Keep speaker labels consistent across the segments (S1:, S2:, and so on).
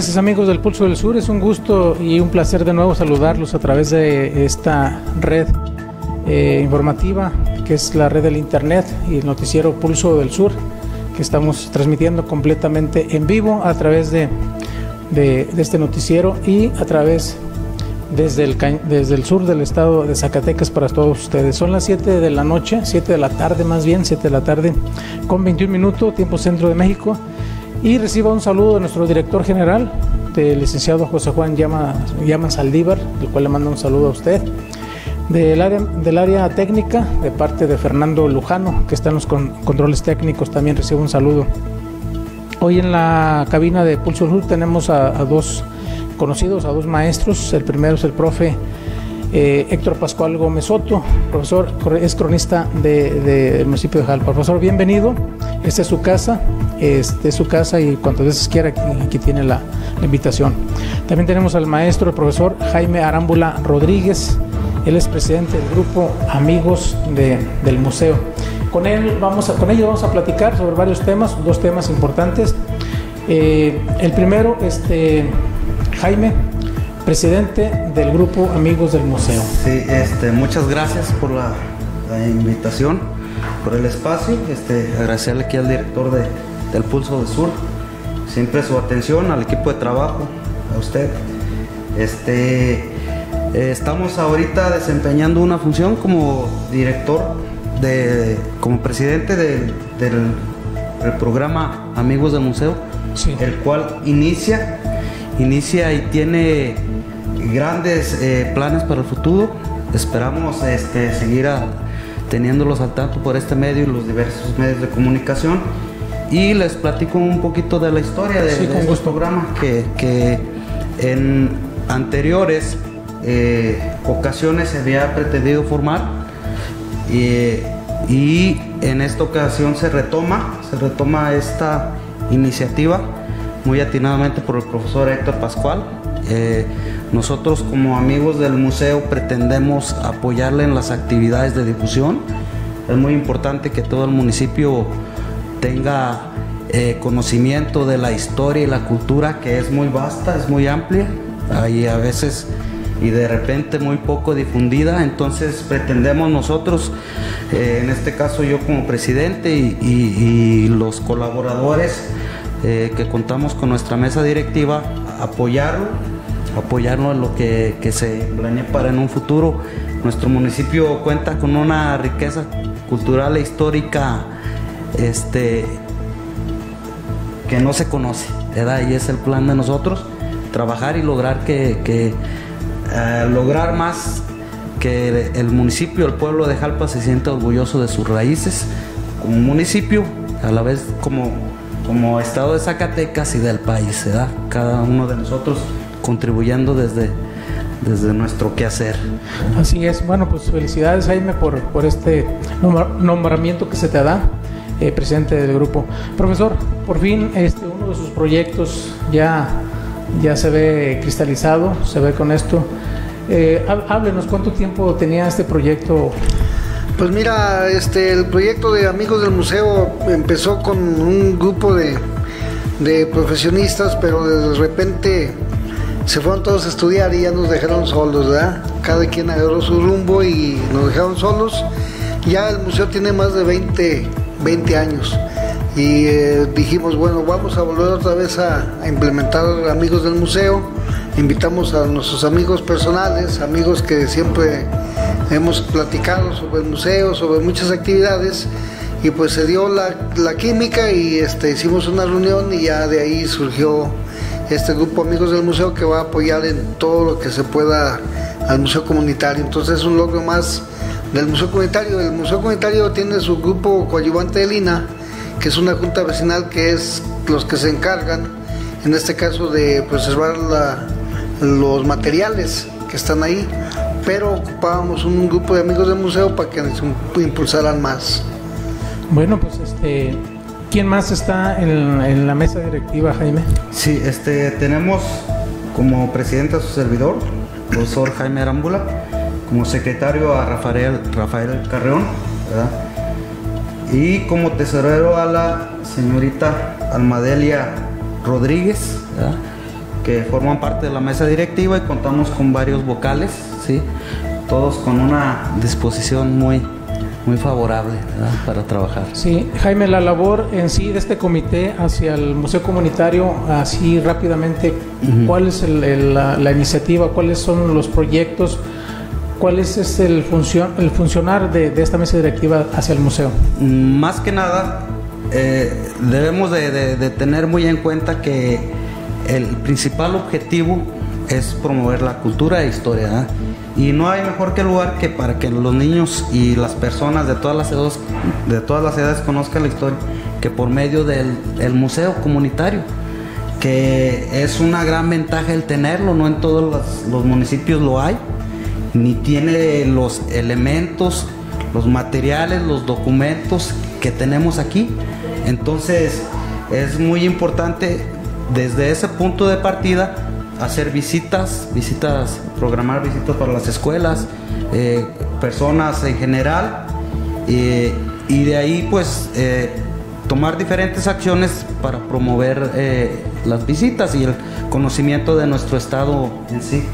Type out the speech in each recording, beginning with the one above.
S1: Gracias amigos del Pulso del Sur, es un gusto y un placer de nuevo saludarlos a través de esta red eh, informativa que es la red del Internet y el noticiero Pulso del Sur que estamos transmitiendo completamente en vivo a través de, de, este noticiero y a través desde el, desde el sur del estado de Zacatecas para todos ustedes. Son las 7 de la noche, 7 de la tarde más bien, 7 de la tarde con 21 minutos, tiempo centro de México. Y reciba un saludo de nuestro director general, del licenciado José Juan Llama, Saldívar, el cual le manda un saludo a usted. Del área, del área técnica, de parte de Fernando Lujano, que está en los controles técnicos, también recibo un saludo. Hoy en la cabina de Pulso tenemos a, dos conocidos, a dos maestros. El primero es el profe eh, Héctor Pascual Gómez Soto, profesor, es cronista del municipio de Jalpa. Profesor, bienvenido. Esta es su casa este, su casa y cuantas veces quiera, aquí, tiene la, invitación. También tenemos al maestro, el profesor Jaime Arámbula Rodríguez, él es presidente del grupo Amigos del Museo. Con él vamos a, con ellos vamos a platicar sobre varios temas, dos temas importantes. Eh, el primero, este, Jaime, presidente del grupo Amigos del Museo.
S2: Sí, este, muchas gracias por la, la invitación, por el espacio. Este, agradecerle aquí al director de, del Pulso del Sur. Siempre su atención al equipo de trabajo, a usted. Este, eh, estamos ahorita desempeñando una función como director, de, como presidente del, programa Amigos del Museo, el cual inicia, inicia y tiene grandes eh, planes para el futuro. Esperamos este, seguir teniéndolos al tanto por este medio y los diversos medios de comunicación y les platico un poquito de la historia de, este programa que, en anteriores eh, ocasiones se había pretendido formar y en esta ocasión se retoma, se retoma esta iniciativa muy atinadamente por el profesor Héctor Pascual. Eh, nosotros como amigos del museo pretendemos apoyarle en las actividades de difusión. Es muy importante que todo el municipio tenga eh, conocimiento de la historia y la cultura que es muy vasta, es muy amplia, y a veces y de repente muy poco difundida, entonces pretendemos nosotros, eh, en este caso yo como presidente y, los colaboradores que contamos con nuestra mesa directiva, apoyarlo, apoyarlo en lo que, que se planea para en un futuro. Nuestro municipio cuenta con una riqueza cultural e histórica este, que no se conoce, ¿verdad? Y es el plan de nosotros, trabajar y lograr que, eh, lograr más que el municipio, el pueblo de Jalpa se sienta orgulloso de sus raíces como municipio, a la vez como, como estado de Zacatecas y del país, ¿verdad? Cada uno de nosotros contribuyendo desde, desde nuestro quehacer.
S1: Así es, bueno, pues felicidades Jaime por, por este nombramiento que se te da. Eh, presidente del grupo. Profesor, por fin este, uno de sus proyectos ya, ya se ve cristalizado, se ve con esto. Eh, háblenos, ¿cuánto tiempo tenía este proyecto?
S3: Pues mira, este, el proyecto de Amigos del Museo empezó con un grupo de, de profesionistas, pero de repente se fueron todos a estudiar y ya nos dejaron solos, ¿verdad? Cada quien agarró su rumbo y nos dejaron solos. Ya el museo tiene más de 20 20 años. Y eh, dijimos, bueno, vamos a volver otra vez a, implementar amigos del museo. Invitamos a nuestros amigos personales, amigos que siempre hemos platicado sobre el museo, sobre muchas actividades. Y pues se dio la, la química y este, hicimos una reunión y ya de ahí surgió este grupo Amigos del Museo que va a apoyar en todo lo que se pueda al Museo Comunitario. Entonces es un logro más del Museo Comunitario. El Museo Comunitario tiene su grupo coadyuvante de Lina, que es una junta vecinal que es los que se encargan, en este caso, de preservar los materiales que están ahí, pero ocupábamos un grupo de amigos del museo para que nos impulsaran más.
S1: Bueno, pues este, ¿quién más está en, la mesa directiva, Jaime?
S2: Sí, este, tenemos como presidente a su servidor, profesor Jaime Arámbula como secretario a Rafael, Rafael Carreón, y como tesorero a la señorita Almadelia Rodríguez, que forman parte de la mesa directiva y contamos con varios vocales, ¿sí? todos con una disposición muy, muy favorable para trabajar.
S1: Sí, Jaime, la labor en sí de este comité hacia el Museo Comunitario, así rápidamente, ¿cuál es la, iniciativa, cuáles son los proyectos, cuál es el, funcion, el funcionar de, esta mesa directiva hacia el museo?
S2: Más que nada, eh, debemos de, tener muy en cuenta que el principal objetivo es promover la cultura e historia. Y no hay mejor que lugar que para que los niños y las personas de todas las edades, de todas las edades conozcan la historia, que por medio del museo comunitario, que es una gran ventaja el tenerlo, no en todos los municipios lo hay, ni tiene los elementos, los materiales, los documentos que tenemos aquí. Entonces es muy importante desde ese punto de partida hacer visitas, visitas, programar visitas para las escuelas, eh, personas en general, y de ahí pues eh, tomar diferentes acciones para promover eh, las visitas y el conocimiento de nuestro estado en sí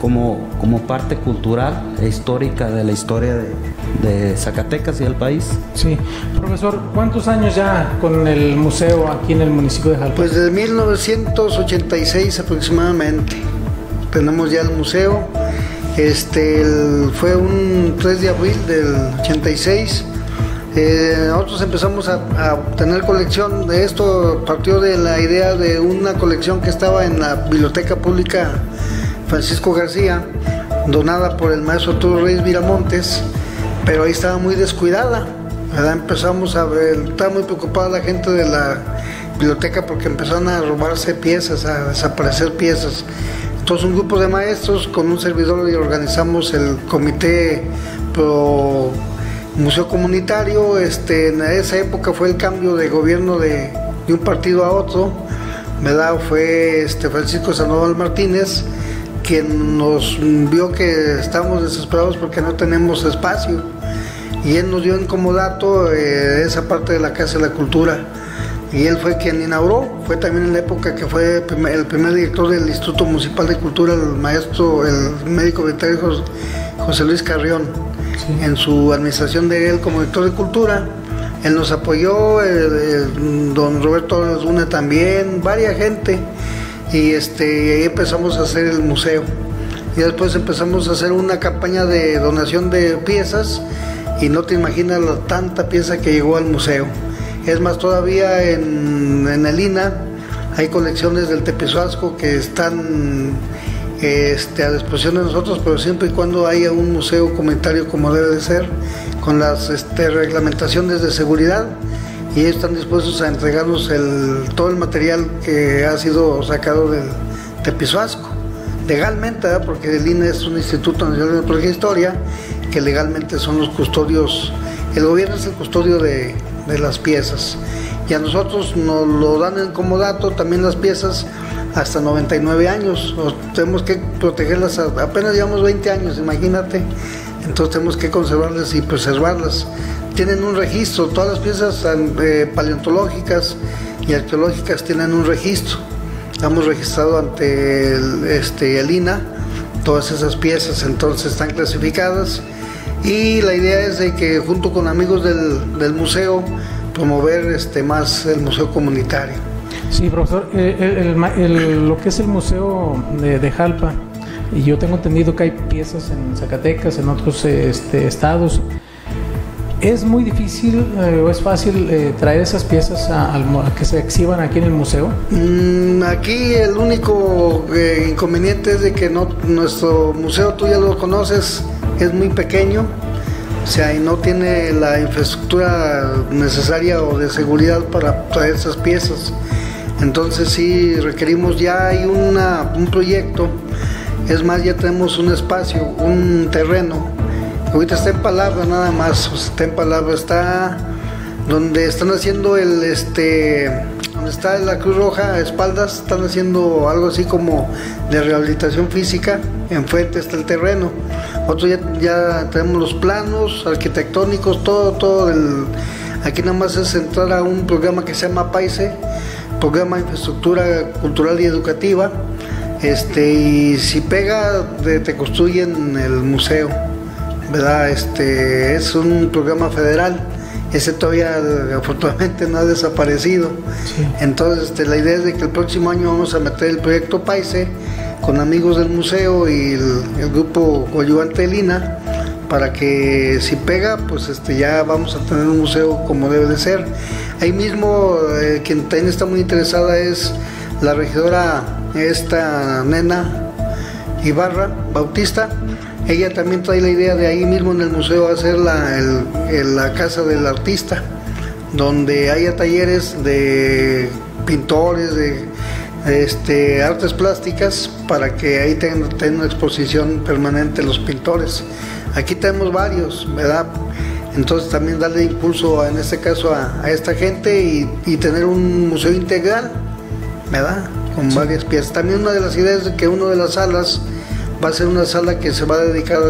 S2: como, como parte cultural e histórica de la historia de, de Zacatecas y del país.
S1: Sí, profesor, ¿cuántos años ya con el museo aquí en el municipio de Jalpa?
S3: Pues desde 1986 aproximadamente. Tenemos ya el museo. Este fue un 3 de abril del 86. Eh, nosotros empezamos a, a, tener colección de esto, partió de la idea de una colección que estaba en la Biblioteca Pública Francisco García, donada por el maestro Arturo Reyes Miramontes, pero ahí estaba muy descuidada. Empezamos a ver, estaba muy preocupada la gente de la biblioteca porque empezaron a robarse piezas, a desaparecer piezas. Entonces un grupo de maestros con un servidor y organizamos el comité pro museo comunitario. Este, en esa época fue el cambio de gobierno de, un partido a otro. ¿verdad? Fue este, Francisco Sandoval Martínez quien nos vio que estábamos desesperados porque no tenemos espacio. Y él nos dio en como dato eh, esa parte de la Casa de la Cultura. Y él fue quien inauguró, fue también en la época que fue el primer director del Instituto Municipal de Cultura, el maestro, el médico veterinario José Luis Carrión, en su administración de él como director de cultura. Él nos apoyó, eh, don Roberto Luna también, varias gente y este, ahí empezamos a hacer el museo. Y después empezamos a hacer una campaña de donación de piezas y no te imaginas la tanta pieza que llegó al museo. Es más, todavía en, en el INA hay colecciones del Tepezuasco que están este, a disposición de nosotros, pero siempre y cuando haya un museo comunitario como debe de ser, con las este, reglamentaciones de seguridad y ellos están dispuestos a entregarnos el, todo el material que ha sido sacado del Tepizuasco, legalmente, porque el INE es un Instituto Nacional de e Historia, que legalmente son los custodios, el gobierno es el custodio de, de las piezas. Y a nosotros nos lo dan como dato también las piezas hasta 99 años. tenemos que protegerlas, apenas llevamos 20 años, imagínate. Entonces tenemos que conservarlas y preservarlas tienen un registro, todas las piezas eh, paleontológicas y arqueológicas tienen un registro. Hemos registrado ante el, este, el INA todas esas piezas, entonces están clasificadas y la idea es de que junto con amigos del, museo promover este, más el museo comunitario.
S1: Sí, profesor, eh, lo que es el museo de, Jalpa, y yo tengo entendido que hay piezas en Zacatecas, en otros este, estados, ¿Es muy difícil eh, o es fácil eh, traer esas piezas a, que se exhiban aquí en el museo?
S3: Mm, aquí el único eh, inconveniente es de que no, nuestro museo, tú ya lo conoces, es muy pequeño, o sea, y no tiene la infraestructura necesaria o de seguridad para traer esas piezas. Entonces sí requerimos, ya hay una, un proyecto, es más, ya tenemos un espacio, un terreno Ahorita está en palabra nada más, está en palabra, está donde están haciendo el, este, donde está la Cruz Roja, espaldas, están haciendo algo así como de rehabilitación física, enfrente está el terreno. Nosotros ya, tenemos los planos arquitectónicos, todo, todo, el, aquí nada más es entrar a un programa que se llama PAISE, Programa de Infraestructura Cultural y Educativa Este, y si pega, te construyen el museo, ¿verdad? Este, es un programa federal, ese todavía afortunadamente no ha desaparecido. Entonces, este, la idea es de que el próximo año vamos a meter el proyecto Paise con amigos del museo y el, grupo Coyuante Lina para que si pega, pues este, ya vamos a tener un museo como debe de ser. Ahí mismo, eh, quien también está muy interesada es la regidora, esta nena Ibarra Bautista. Ella también trae la idea de ahí mismo en el museo hacer la, la casa del artista, donde haya talleres de pintores, de este, artes plásticas, para que ahí tengan, una exposición permanente los pintores. Aquí tenemos varios, ¿verdad? Entonces también darle impulso en este caso a, esta gente y, tener un museo integral, ¿verdad? Con varias piezas. También una de las ideas es que una de las salas va a ser una sala que se va a dedicar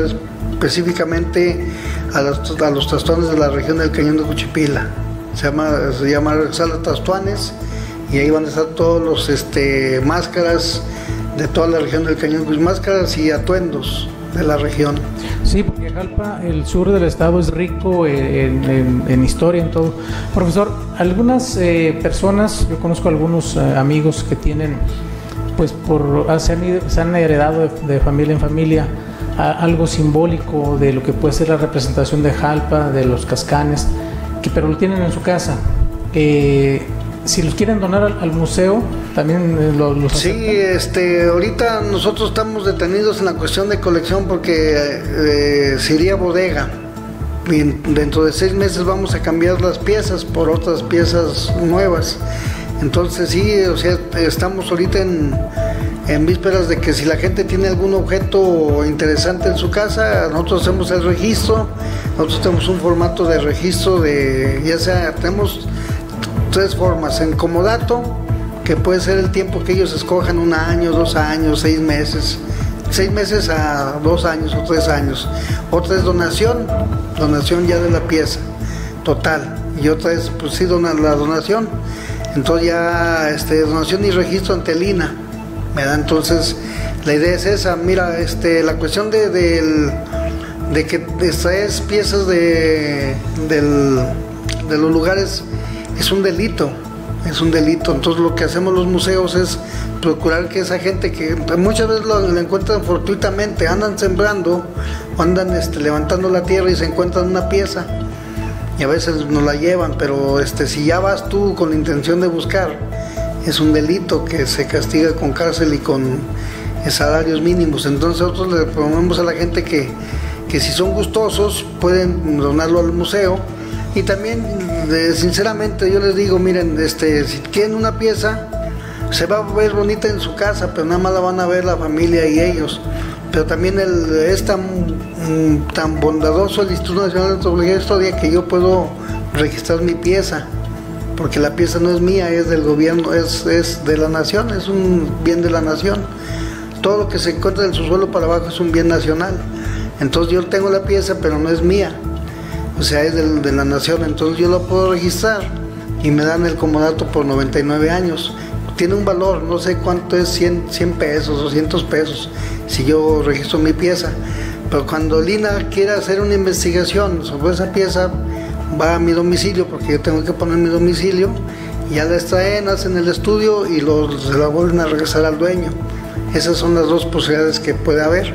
S3: específicamente a los, a de la región del Cañón de Cuchipila. Se llama, se llama Sala Trastuanes y ahí van a estar todos los este, máscaras de toda la región del Cañón, pues máscaras y atuendos de la región.
S1: Sí, porque Jalpa, el sur del estado, es rico en, historia, en todo. Profesor, algunas eh, personas, yo conozco algunos eh, amigos que tienen, pues por ah, se han, heredado de, familia en familia algo simbólico de lo que puede ser la representación de Jalpa, de los cascanes, que, pero lo tienen en su casa. Eh, si los quieren donar al, museo, también eh, los,
S3: Sí, este, ahorita nosotros estamos detenidos en la cuestión de colección porque eh, sería bodega. Y dentro de seis meses vamos a cambiar las piezas por otras piezas nuevas. Entonces sí, o sea, estamos ahorita en, en vísperas de que si la gente tiene algún objeto interesante en su casa, nosotros hacemos el registro, nosotros tenemos un formato de registro de, ya sea, tenemos tres formas. En comodato, que puede ser el tiempo que ellos escojan, un año, dos años, seis meses. Seis meses a dos años o tres años. Otra es donación, donación ya de la pieza, total. Y otra es, pues sí, la donación. Entonces ya, este, donación y registro ante Lina. da Entonces, la idea es esa. Mira, este, la cuestión de, que extraes piezas de, de los lugares es un delito, es un delito. Entonces lo que hacemos los museos es procurar que esa gente que muchas veces lo, encuentran fortuitamente, andan sembrando o andan este, levantando la tierra y se encuentran una pieza y a veces no la llevan, pero este, si ya vas tú con la intención de buscar, es un delito que se castiga con cárcel y con salarios mínimos. Entonces nosotros le proponemos a la gente que, que si son gustosos pueden donarlo al museo y también, sinceramente, yo les digo, miren, este, si quieren una pieza, se va a ver bonita en su casa, pero nada más la van a ver la familia y ellos. Pero también el, es tan, mm, tan bondadoso el Instituto Nacional de Antropología e Historia que yo puedo registrar mi pieza, porque la pieza no es mía, es del gobierno, es, es de la nación, es un bien de la nación. Todo lo que se encuentra en su suelo para abajo es un bien nacional. Entonces yo tengo la pieza, pero no es mía o sea, es de, la nación, entonces yo lo puedo registrar y me dan el comodato por 99 años. Tiene un valor, no sé cuánto es, 100, 100 pesos, 200 pesos, si yo registro mi pieza. Pero cuando Lina quiera hacer una investigación sobre esa pieza, va a mi domicilio, porque yo tengo que poner mi domicilio, ya la extraen, hacen el estudio y lo, se la vuelven a regresar al dueño. Esas son las dos posibilidades que puede haber.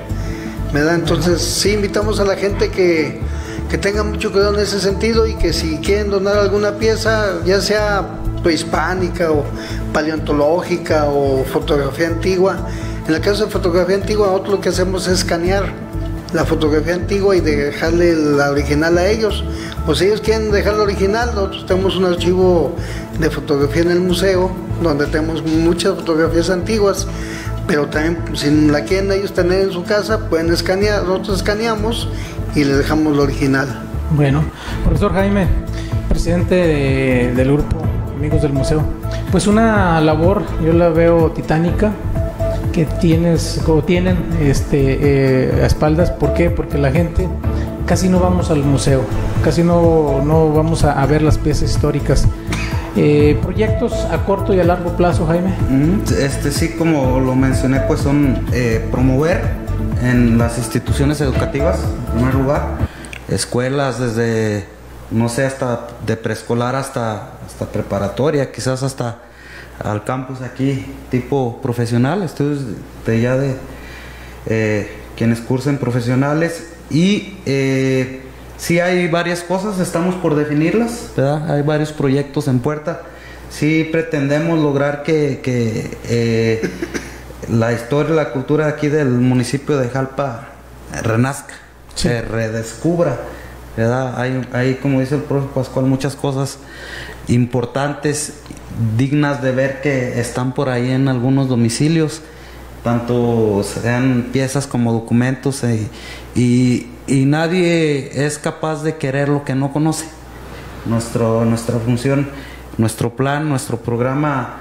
S3: ¿Me da? Entonces, sí, invitamos a la gente que que tengan mucho cuidado en ese sentido y que si quieren donar alguna pieza, ya sea prehispánica o paleontológica o fotografía antigua, en el caso de fotografía antigua, nosotros lo que hacemos es escanear la fotografía antigua y dejarle la original a ellos. O si ellos quieren dejar la original, nosotros tenemos un archivo de fotografía en el museo donde tenemos muchas fotografías antiguas, pero también si la quieren ellos tener en su casa, pueden escanear, nosotros escaneamos y le dejamos lo original.
S1: Bueno, profesor Jaime, presidente del grupo Amigos del Museo, pues una labor, yo la veo titánica, que tienes o tienen este, eh, a espaldas. ¿Por qué? Porque la gente casi no vamos al museo, casi no, no vamos a, ver las piezas históricas. Eh, ¿Proyectos a corto y a largo plazo, Jaime?
S2: Este sí, como lo mencioné, pues son eh, promover en las instituciones educativas, en primer lugar, escuelas desde, no sé, hasta de preescolar hasta, hasta preparatoria, quizás hasta al campus aquí, tipo profesional, estudios de ya de eh, quienes cursen profesionales y eh, sí hay varias cosas, estamos por definirlas, ¿verdad? Hay varios proyectos en puerta. Sí pretendemos lograr que, eh, la historia la cultura aquí del municipio de Jalpa renazca, se redescubra. ¿verdad? Hay, hay, como dice el profe Pascual, muchas cosas importantes, dignas de ver que están por ahí en algunos domicilios, tanto sean piezas como documentos, eh, y, nadie es capaz de querer lo que no conoce. Nuestro, nuestra función, nuestro plan, nuestro programa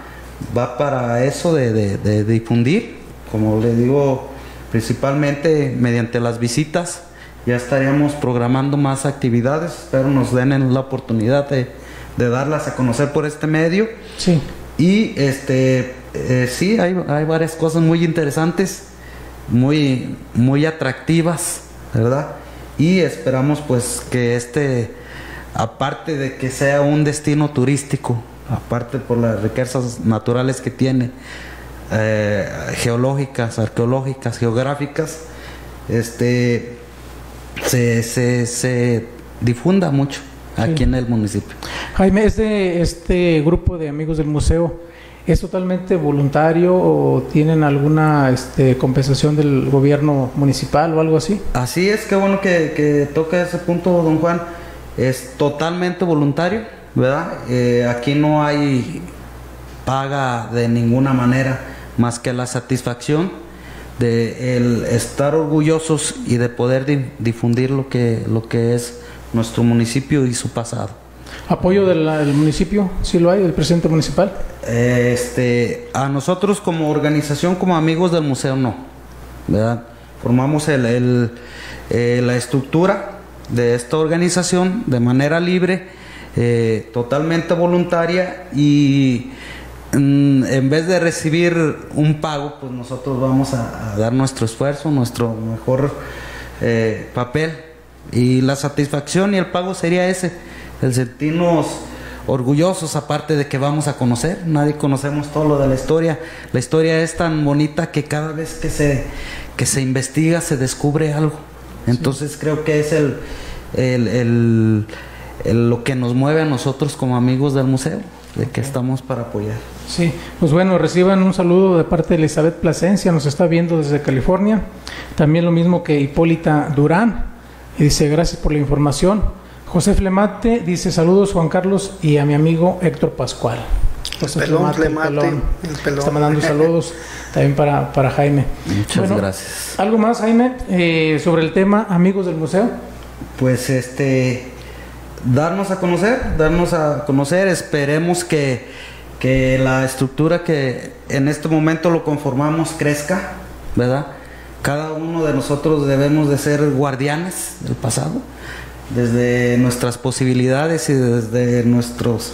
S2: va para eso de, difundir, como le digo, principalmente mediante las visitas. Ya estaríamos programando más actividades, espero nos den la oportunidad de, darlas a conocer por este medio.
S1: Sí.
S2: Y este, eh, sí, hay, hay varias cosas muy interesantes, muy, muy atractivas ¿verdad? Y esperamos pues que este, aparte de que sea un destino turístico, aparte por las riquezas naturales que tiene, eh, geológicas, arqueológicas, geográficas, este, se, se, difunda mucho aquí en el municipio.
S1: Jaime, este, este grupo de amigos del museo, ¿Es totalmente voluntario o tienen alguna este, compensación del gobierno municipal o algo así?
S2: Así es, qué bueno que, que toca ese punto, don Juan. Es totalmente voluntario, ¿verdad? Eh, aquí no hay paga de ninguna manera más que la satisfacción de el estar orgullosos y de poder difundir lo que, lo que es nuestro municipio y su pasado.
S1: ¿Apoyo del, municipio? ¿Sí lo hay, del presidente municipal?
S2: Este, a nosotros como organización, como amigos del museo, no. ¿verdad? Formamos el, eh, la estructura de esta organización de manera libre, eh, totalmente voluntaria y mm, en vez de recibir un pago, pues nosotros vamos a, dar nuestro esfuerzo, nuestro mejor eh, papel y la satisfacción y el pago sería ese el sentirnos orgullosos aparte de que vamos a conocer, nadie conocemos todo lo de la historia, la historia es tan bonita que cada vez que se, que se investiga se descubre algo, entonces creo que es el, el, lo que nos mueve a nosotros como amigos del museo, de que estamos para apoyar.
S1: Sí, pues bueno, reciban un saludo de parte de Elizabeth Plasencia, nos está viendo desde California, también lo mismo que Hipólita Durán, y dice gracias por la información. José Flemate dice saludos Juan Carlos y a mi amigo Héctor Pascual.
S3: José pelón, Flemate,
S1: Está mandando saludos también para, para Jaime.
S2: Muchas gracias.
S1: ¿Algo más, Jaime, eh, sobre el tema amigos del museo?
S2: Pues este, darnos a conocer, darnos a conocer, esperemos que, que la estructura que en este momento lo conformamos crezca, ¿verdad? Cada uno de nosotros debemos de ser guardianes del pasado desde nuestras posibilidades y desde nuestros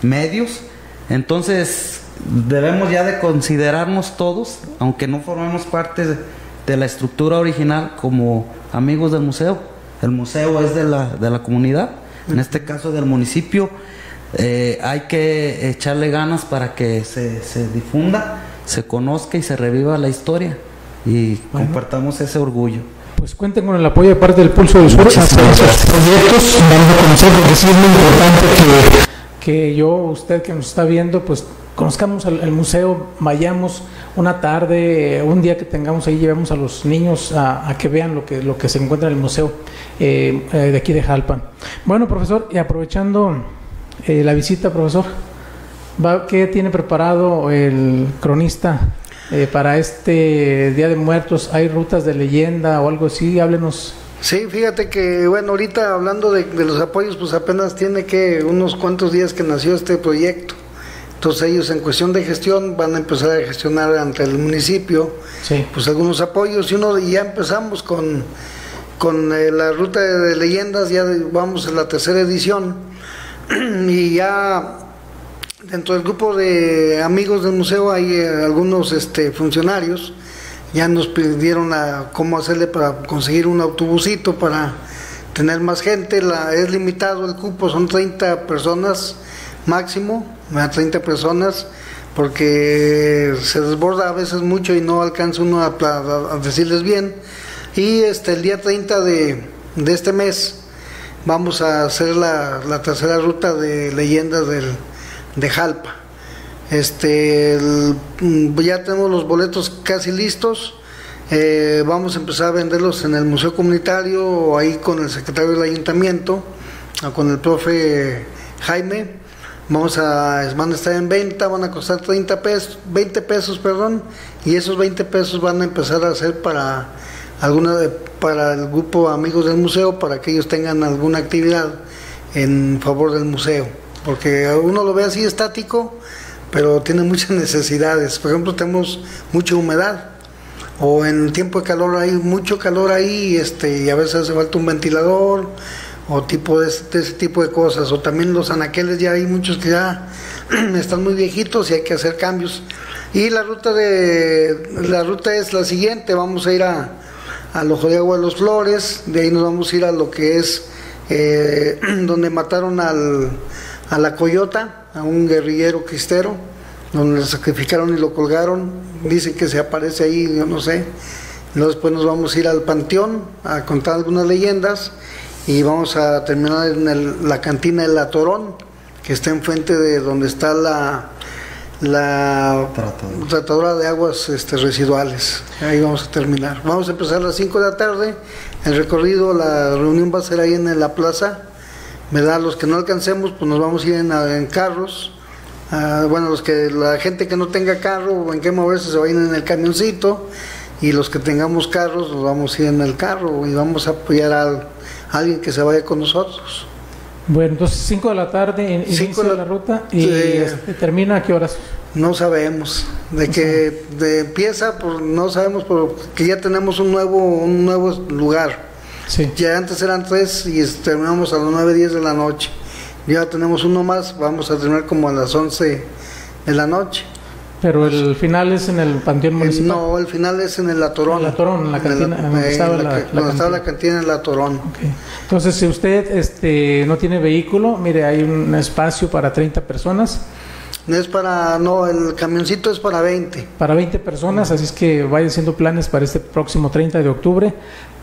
S2: medios. Entonces debemos ya de considerarnos todos, aunque no formemos parte de, la estructura original, como amigos del museo. El museo es de la, de la comunidad, en este caso del municipio. Eh, hay que echarle ganas para que se, se, difunda, se conozca y se reviva la historia y compartamos ese orgullo.
S1: Pues cuenten con el apoyo de parte del Pulso del Sur proyectos. Vamos a conocer porque sí es muy importante que, que yo, usted que nos está viendo, pues conozcamos el, museo, vayamos una tarde, un día que tengamos ahí, llevemos a los niños a, que vean lo que, lo que se encuentra en el museo eh, eh, de aquí de Jalpan. Bueno, profesor, y aprovechando eh, la visita, profesor, ¿qué tiene preparado el cronista eh, para este Día de Muertos? ¿Hay rutas de leyenda o algo así? Háblenos.
S3: Sí, fíjate que, bueno, ahorita hablando de, los apoyos, pues apenas tiene que unos cuantos días que nació este proyecto. Entonces ellos en cuestión de gestión van a empezar a gestionar ante el municipio pues algunos apoyos y uno ya empezamos con, con eh, la ruta de, leyendas, ya vamos en la tercera edición y ya dentro del grupo de amigos del museo hay eh, algunos este, funcionarios, ya nos pidieron cómo hacerle para conseguir un autobusito para tener más gente, la, es limitado el cupo, son 30 personas máximo, 30 personas, porque se desborda a veces mucho y no alcanza uno a, a decirles bien. Y este, el día 30 de, de este mes vamos a hacer la, la tercera ruta de leyendas del, de Jalpa. Este, mm, ya tenemos los boletos casi listos. Eh, vamos a empezar a venderlos en el Museo Comunitario o ahí con el secretario del Ayuntamiento, o con el profe Jaime. Vamos a, van a estar en venta, van a costar 30 pesos, 20 pesos, perdón, y esos 20 pesos van a empezar a ser para alguna para el grupo amigos del museo para que ellos tengan alguna actividad en favor del museo porque uno lo ve así estático pero tiene muchas necesidades. Por ejemplo tenemos mucha humedad o en tiempo de calor hay mucho calor ahí este y a veces hace falta un ventilador o tipo de, ese tipo de cosas. O también los anaqueles ya hay muchos que ya están muy viejitos y hay que hacer cambios. Y la ruta de la ruta es la siguiente vamos a ir a al Ojo de Agua de los Flores, de ahí nos vamos a ir a lo que es eh, donde mataron al, a la coyota, a un guerrillero cristero, donde lo sacrificaron y lo colgaron, dicen que se aparece ahí, yo no sé. Luego después nos vamos a ir al panteón a contar algunas leyendas y vamos a terminar en la cantina de La Torón, que está enfrente de donde está la, la tratadora de aguas este, residuales. Ahí vamos a terminar. Vamos a empezar a las 5 de la tarde. El recorrido, la reunión va a ser ahí en la plaza. ¿Verdad? Los que no alcancemos, pues nos vamos a ir en, carros. Ah, bueno, los que la gente que no tenga carro o en qué moverse se va a ir en el camioncito. Y los que tengamos carros, nos vamos a ir en el carro y vamos a apoyar a alguien que se vaya con nosotros.
S1: Bueno, entonces 5 de la tarde inicia la, la ruta y este, termina a qué horas?
S3: No sabemos. De que de empieza, pues no sabemos porque ya tenemos un nuevo un nuevo lugar. Sí. Ya antes eran tres y terminamos a las 9, 10 de la noche. Ya tenemos uno más, vamos a terminar como a las 11 de la noche.
S1: Pero el final es en el Panteón eh, Municipal.
S3: No, el final es en el La Torón.
S1: La Torón, en la cantina. donde
S3: estaba la, la, cantina en La Torón.
S1: Entonces, si usted este, no tiene vehículo, mire, hay un espacio para 30 personas.
S3: No es para, no, el camioncito es para 20.
S1: Para 20 personas, así es que vaya haciendo planes para este próximo 30 de octubre,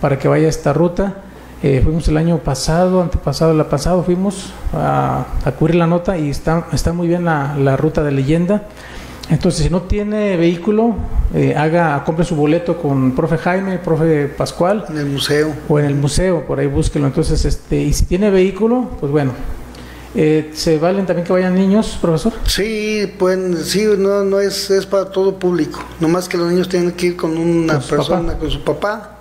S1: para que vaya esta ruta. Eh, fuimos el año pasado, antepasado, la pasado, fuimos a, a cubrir la nota y está, está muy bien la, la ruta de leyenda. Entonces, si no tiene vehículo, eh, haga, compre su boleto con profe Jaime, profe Pascual.
S3: En el museo.
S1: O en el museo, por ahí búsquelo. Entonces, este, y si tiene vehículo, pues bueno. Eh, ¿Se valen también que vayan niños, profesor?
S3: Sí, pueden, sí, no, no es, es para todo público. Nomás que los niños tienen que ir con una persona, con su papá.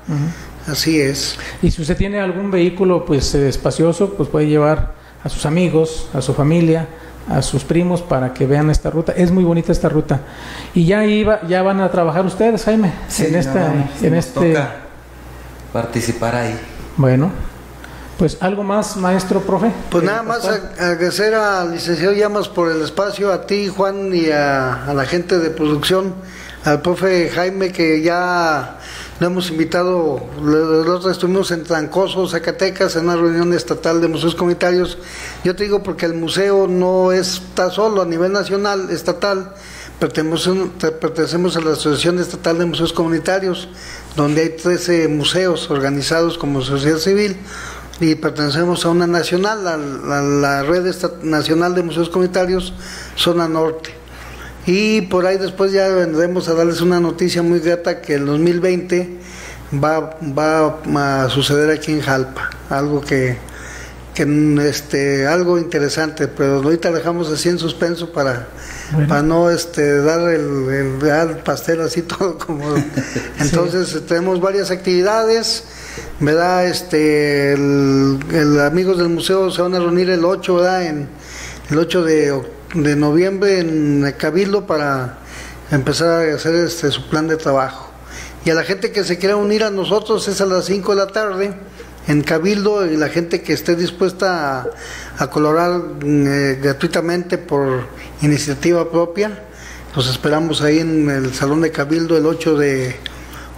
S3: Así es.
S1: Y si usted tiene algún vehículo, pues eh, espacioso, pues puede llevar a sus amigos, a su familia a sus primos para que vean esta ruta. Es muy bonita esta ruta. Y ya iba, ya van a trabajar ustedes, Jaime, en esta, en este
S2: participar ahí.
S1: Bueno, pues algo más, maestro, profe.
S3: Pues nada más agradecer al licenciado Llamas por el espacio, a ti, Juan, y a, a la gente de producción, al profe Jaime que ya lo hemos invitado, los estuvimos en Trancoso, Zacatecas, en una reunión estatal de museos comunitarios. Yo te digo porque el museo no está solo a nivel nacional, estatal, pertenecemos a la Asociación Estatal de Museos Comunitarios, donde hay 13 museos organizados como sociedad civil y pertenecemos a una nacional, a la, Red Nacional de Museos Comunitarios, Zona Norte. Y por ahí después ya vendremos a darles una noticia muy grata que el 2020 va, va a suceder aquí en Jalpa, algo que, este, algo interesante, pero ahorita dejamos así en suspenso para, para no este, dar el, el, pastel así todo como... Entonces tenemos varias actividades, ¿verdad? Este, el, amigos del museo se van a reunir el 8, ¿verdad? En, el 8 de de noviembre en Cabildo para empezar a hacer este, su plan de trabajo. Y a la gente que se quiera unir a nosotros es a las 5 de la tarde en Cabildo y la gente que esté dispuesta a, colaborar eh, gratuitamente por iniciativa propia. Los esperamos ahí en el Salón de Cabildo el 8 de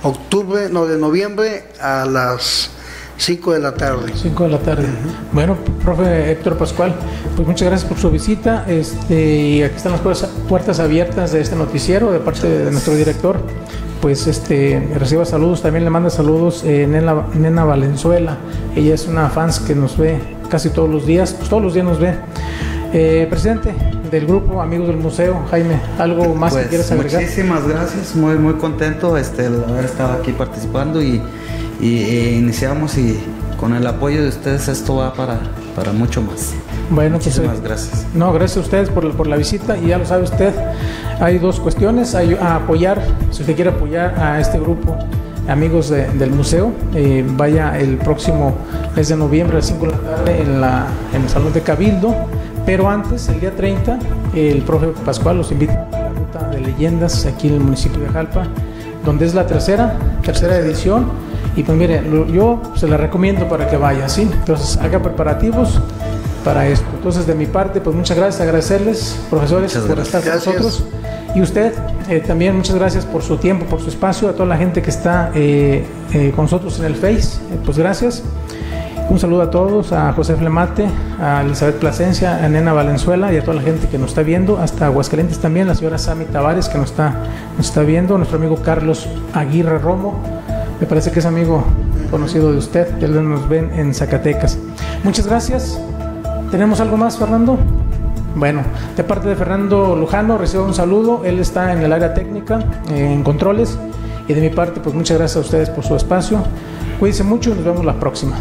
S3: octubre, no, de noviembre a las 5 de la tarde.
S1: 5 de la tarde. Bueno, profe Héctor Pascual, pues muchas gracias por su visita. Este, y aquí están las puertas, abiertas de este noticiero de parte de nuestro director. Pues este reciba saludos, también le manda saludos eh, Nena, Nena Valenzuela. Ella es una fans que nos ve casi todos los días, pues todos los días nos ve. Eh, presidente del grupo Amigos del Museo, Jaime, ¿algo más que
S2: pues,
S1: quieras agregar?
S2: Muchísimas gracias, muy muy contento este, de haber estado aquí participando y y, e iniciamos y con el apoyo de ustedes esto va para, para mucho más.
S1: Bueno, pues,
S2: muchísimas
S1: eh,
S2: gracias.
S1: No, gracias a ustedes por, por, la visita y ya lo sabe usted, hay dos cuestiones, hay a apoyar, si usted quiere apoyar a este grupo amigos del museo, eh, vaya el próximo mes de noviembre a las 5 de la tarde en, la, en el Salón de Cabildo, pero antes, el día 30, el profe Pascual los invita a la ruta de leyendas aquí en el municipio de Jalpa, donde es la tercera, tercera edición y pues mire, yo se la recomiendo para que vaya, ¿sí? Entonces haga preparativos para esto. Entonces de mi parte, pues muchas gracias, agradecerles, profesores, por estar con nosotros. Y usted eh, también muchas gracias por su tiempo, por su espacio, a toda la gente que está eh, eh, con nosotros en el Face, pues gracias. Un saludo a todos, a José Flemate, a Elizabeth Plasencia, a Nena Valenzuela y a toda la gente que nos está viendo, hasta Aguascalientes también, la señora Sami Tavares que nos está, nos está viendo, nuestro amigo Carlos Aguirre Romo, me parece que es amigo conocido de usted, que nos ven en Zacatecas. Muchas gracias. ¿Tenemos algo más, Fernando? Bueno, de parte de Fernando Lujano recibo un saludo. Él está en el área técnica, en controles. Y de mi parte, pues muchas gracias a ustedes por su espacio. Cuídense mucho y nos vemos la próxima.